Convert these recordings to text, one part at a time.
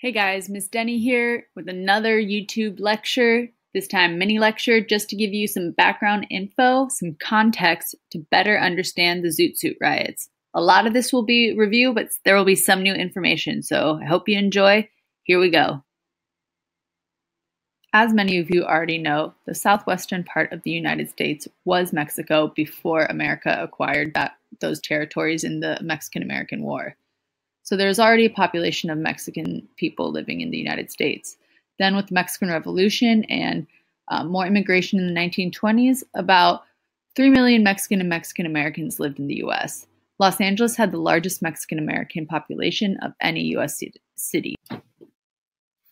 Hey guys, Miss Denney here with another YouTube lecture, this time mini lecture, just to give you some background info, some context to better understand the Zoot Suit riots. A lot of this will be review, but there will be some new information, so I hope you enjoy. Here we go. As many of you already know, the southwestern part of the United States was Mexico before America acquired that, those territories in the Mexican American War. So there's already a population of Mexican people living in the United States. Then, with the Mexican Revolution and uh, more immigration in the 1920s, about 3 million Mexican and Mexican Americans lived in the US. Los Angeles had the largest Mexican American population of any US city.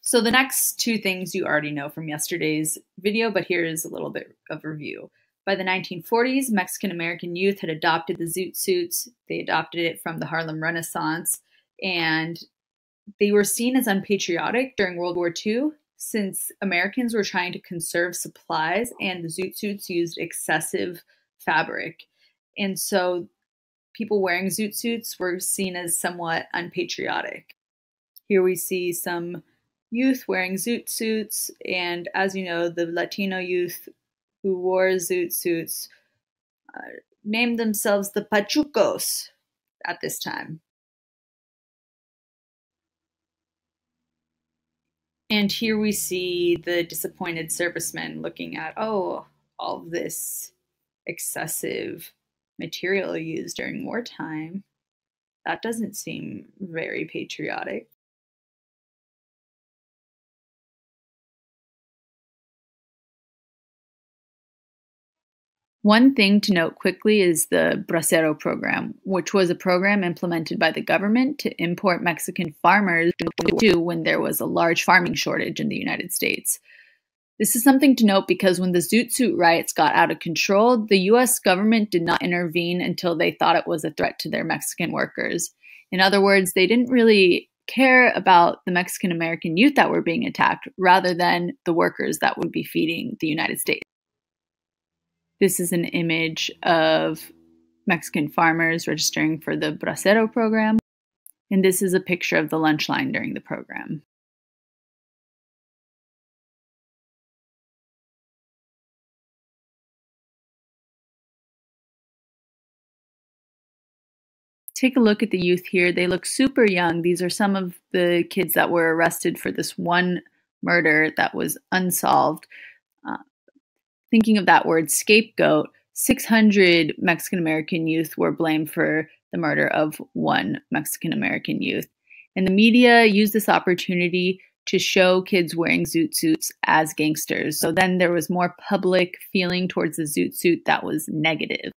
So, the next two things you already know from yesterday's video, but here is a little bit of review. By the 1940s, Mexican American youth had adopted the zoot suits. They adopted it from the Harlem Renaissance and they were seen as unpatriotic during World War II since Americans were trying to conserve supplies and the zoot suits used excessive fabric. And so people wearing zoot suits were seen as somewhat unpatriotic. Here we see some youth wearing zoot suits, and as you know, the Latino youth who wore zoot suits uh, named themselves the Pachucos at this time. And here we see the disappointed servicemen looking at, oh, all this excessive material used during wartime. That doesn't seem very patriotic. One thing to note quickly is the Bracero program, which was a program implemented by the government to import Mexican farmers when there was a large farming shortage in the United States. This is something to note because when the Zoot Suit riots got out of control, the US government did not intervene until they thought it was a threat to their Mexican workers. In other words, they didn't really care about the Mexican American youth that were being attacked rather than the workers that would be feeding the United States. This is an image of Mexican farmers registering for the Bracero program. And this is a picture of the lunch line during the program. Take a look at the youth here. They look super young. These are some of the kids that were arrested for this one murder that was unsolved. Thinking of that word scapegoat, 600 Mexican American youth were blamed for the murder of one Mexican American youth. And the media used this opportunity to show kids wearing zoot suits as gangsters. So then there was more public feeling towards the zoot suit that was negative.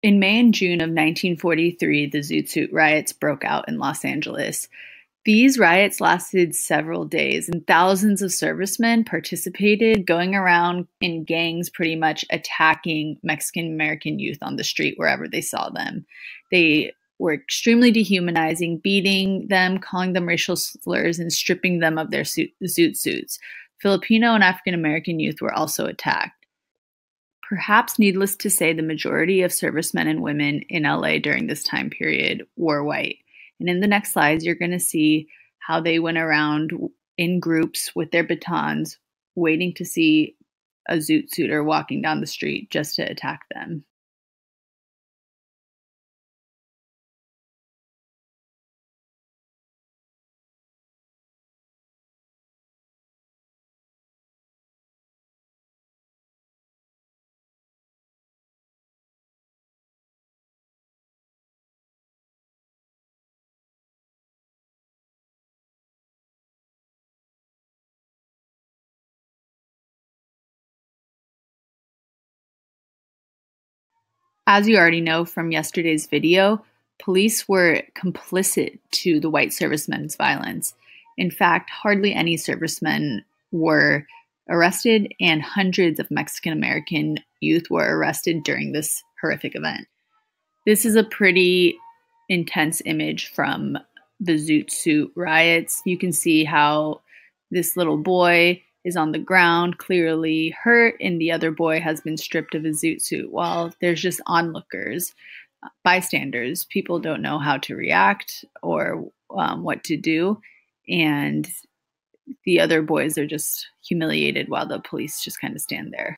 In May and June of 1943, the Zoot Suit riots broke out in Los Angeles. These riots lasted several days, and thousands of servicemen participated, going around in gangs, pretty much attacking Mexican American youth on the street wherever they saw them. They were extremely dehumanizing, beating them, calling them racial slurs, and stripping them of their suit, zoot suits. Filipino and African American youth were also attacked. Perhaps needless to say, the majority of servicemen and women in LA during this time period were white. And in the next slides, you're going to see how they went around in groups with their batons, waiting to see a zoot suiter walking down the street just to attack them. As you already know from yesterday's video, police were complicit to the white servicemen's violence. In fact, hardly any servicemen were arrested, and hundreds of Mexican American youth were arrested during this horrific event. This is a pretty intense image from the Zoot Suit riots. You can see how this little boy is on the ground, clearly hurt, and the other boy has been stripped of his zoot suit while there's just onlookers, bystanders. People don't know how to react or um, what to do. And the other boys are just humiliated while the police just kind of stand there.